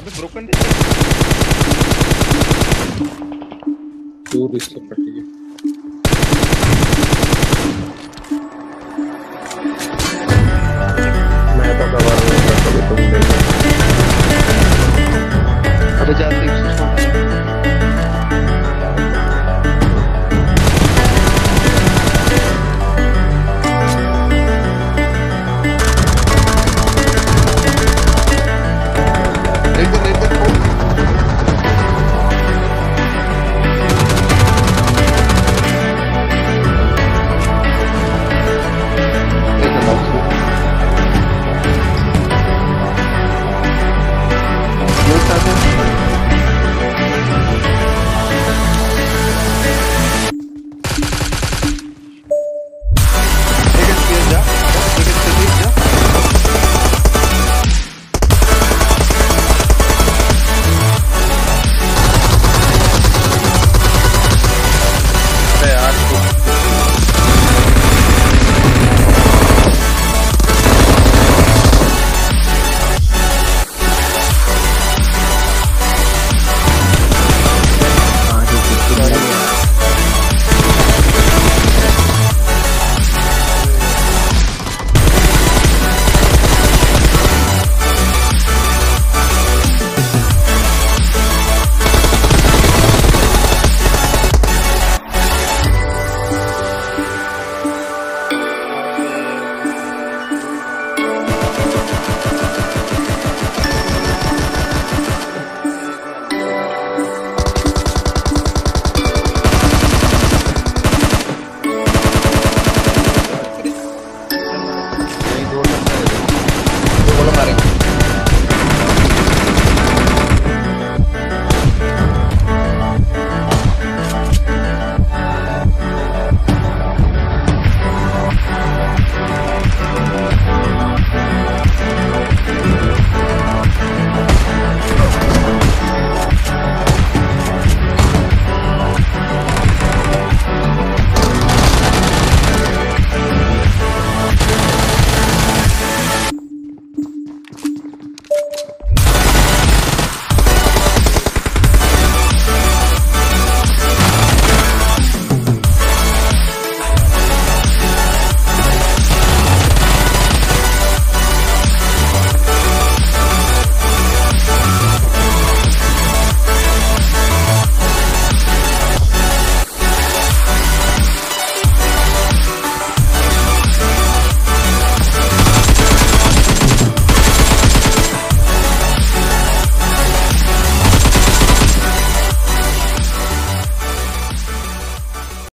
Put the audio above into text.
अबे ब्रोकन दूर इससे फटी है